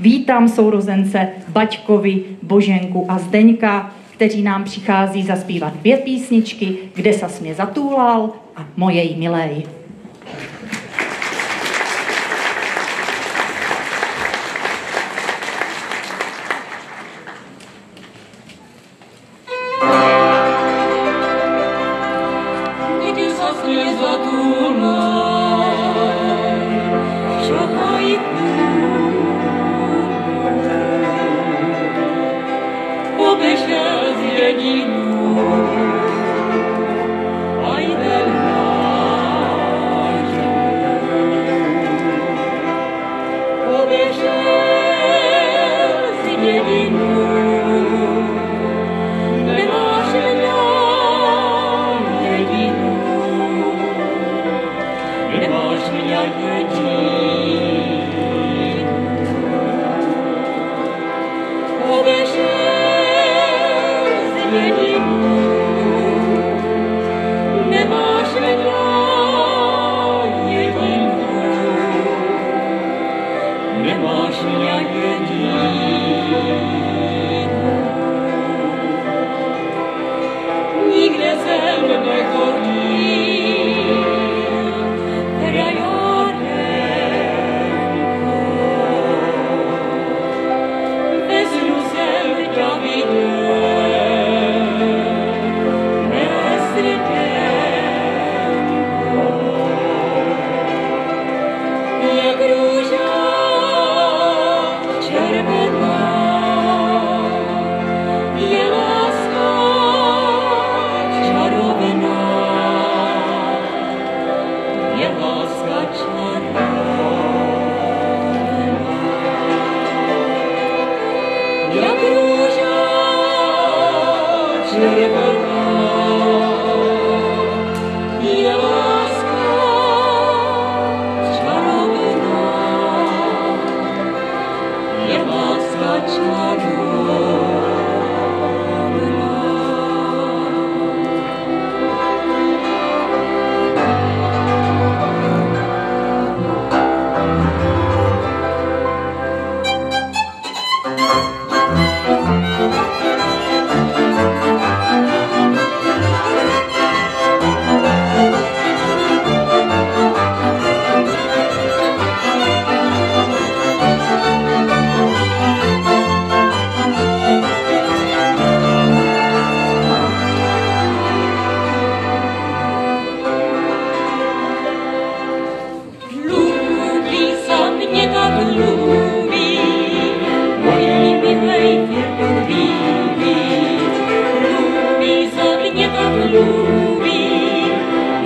Vítám sourozence Baťkovi, Boženku a Zdeňka, kteří nám přichází zaspívat dvě písničky, Kde sa mě zatůlal a Mojej milej. Regina. Shiva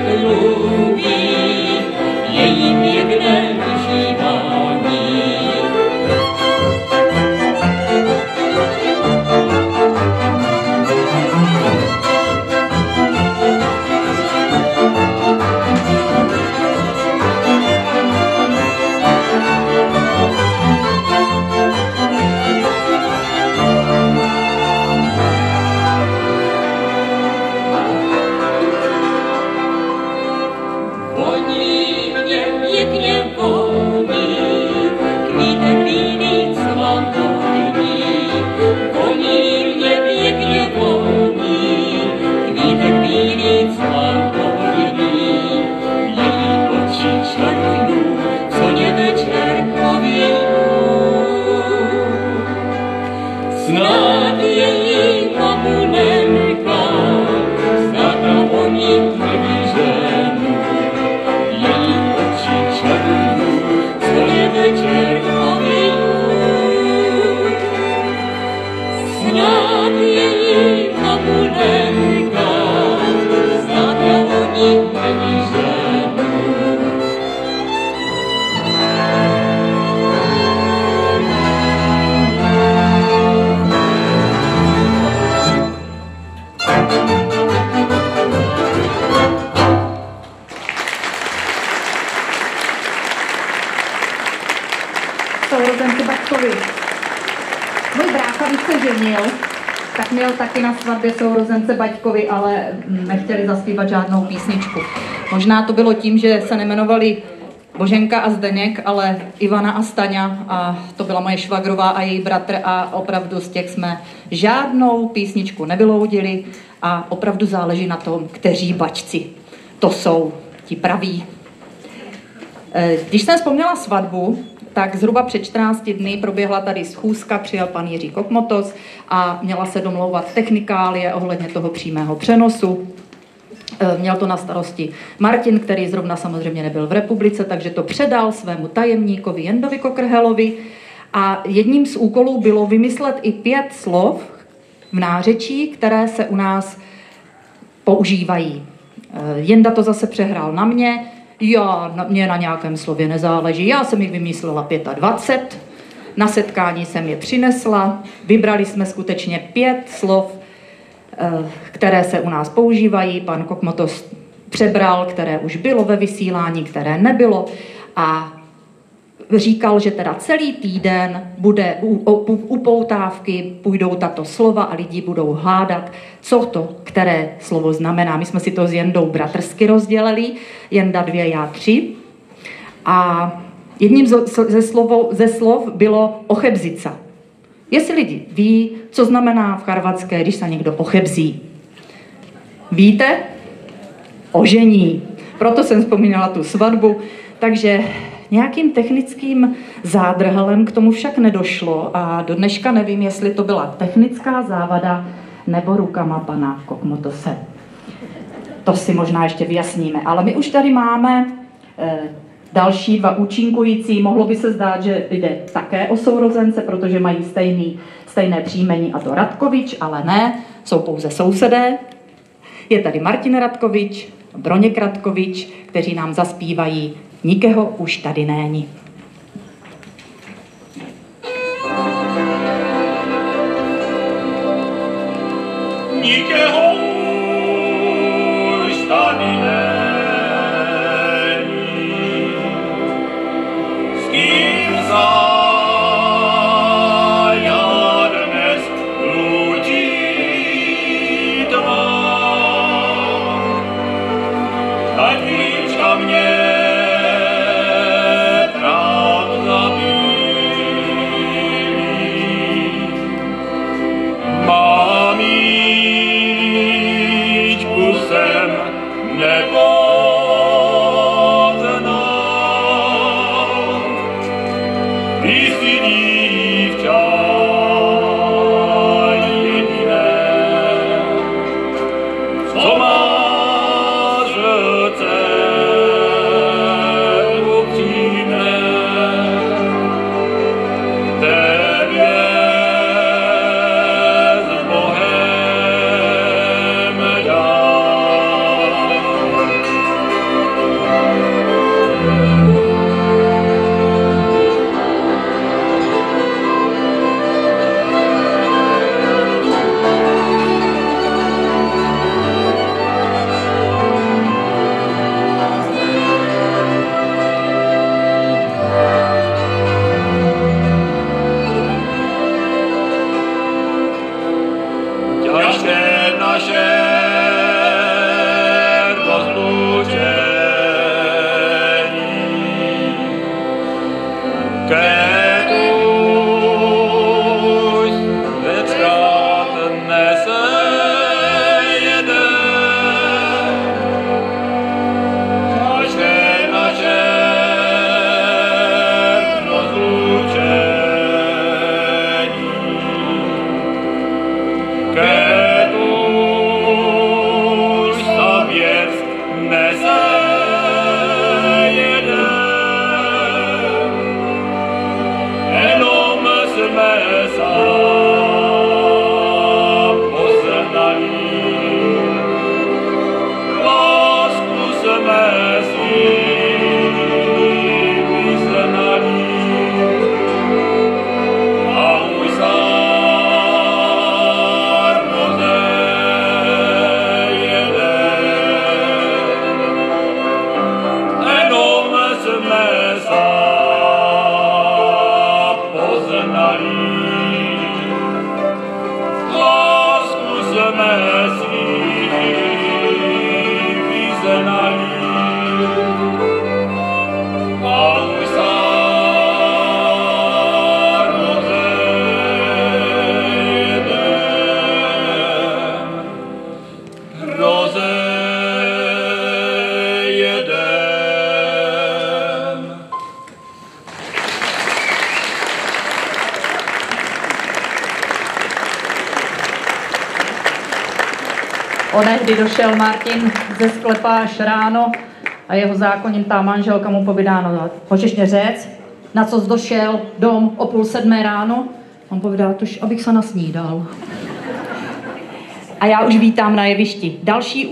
Senhor. Oni sourozenci Bačkovi. Můj brácha, když se ženil, tak měl taky na svatbě sourozence Baťkovi, ale nechtěli zaspívat žádnou písničku. Možná to bylo tím, že se nemenovali Boženka a Zdeněk, ale Ivana a Staňa a to byla moje švagrová a její bratr a opravdu z těch jsme žádnou písničku nevyloudili a opravdu záleží na tom, kteří bačci to jsou ti praví. Eh, když jsem vzpomněla svatbu, tak zhruba před 14 dny proběhla tady schůzka, přijel pan Jiří Kokmotos a měla se domlouvat technikálie ohledně toho přímého přenosu. E, měl to na starosti Martin, který zrovna samozřejmě nebyl v republice, takže to předal svému tajemníkovi Jendovi Kokrhelovi. A jedním z úkolů bylo vymyslet i pět slov v nářečí, které se u nás používají. E, Jenda to zase přehrál na mě, já, na, mě na nějakém slově nezáleží. Já jsem jich vymyslela 25. Na setkání jsem je přinesla. Vybrali jsme skutečně pět slov, eh, které se u nás používají. Pan Kokmotos přebral, které už bylo ve vysílání, které nebylo. A říkal, že teda celý týden bude u, u, upoutávky, půjdou tato slova a lidi budou hládat, co to, které slovo znamená. My jsme si to s Jendou bratrsky rozdělili, Jenda dvě, já tři. A jedním ze, slovo, ze slov bylo ochebzica. Jestli lidi ví, co znamená v charvatské, když se někdo ochebzí. Víte? Ožení. Proto jsem vzpomínala tu svatbu. Takže Nějakým technickým zádrhelem k tomu však nedošlo a do dneška nevím, jestli to byla technická závada nebo rukama pana Kokmotose. To si možná ještě vyjasníme. Ale my už tady máme eh, další dva účinkující. Mohlo by se zdát, že jde také o sourozence, protože mají stejný, stejné příjmení a to Radkovič, ale ne, jsou pouze sousedé. Je tady Martin Radkovič, Broněk Radkovič, kteří nám zaspívají Nikeho už tady není. Nikeho Onehdy došel Martin ze sklepa až ráno a jeho zákonitá manželka mu povídá, no řec, na co došel dom o půl sedmé ráno? On povídá, tož abych se nasnídal. A já už vítám na jevišti další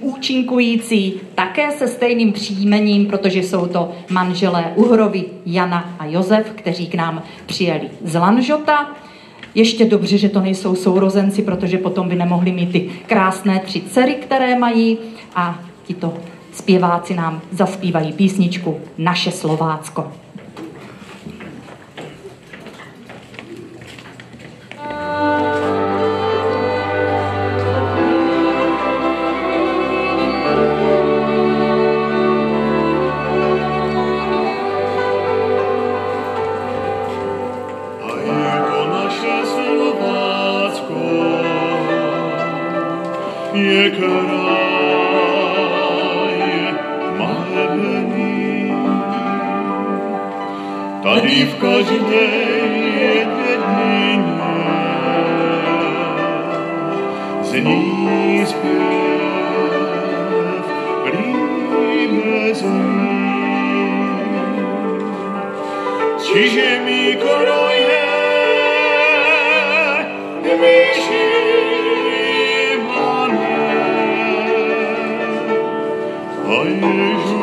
účinkující, také se stejným příjmením, protože jsou to manželé Uhrovi, Jana a Josef, kteří k nám přijeli z Lanžota. Ještě dobře, že to nejsou sourozenci, protože potom by nemohli mít ty krásné tři dcery, které mají a tito zpěváci nám zaspívají písničku Naše Slovácko. Tady v každé jedině zní zpěv líbe zemí. Čiže mi koroje vyšívané a Ježude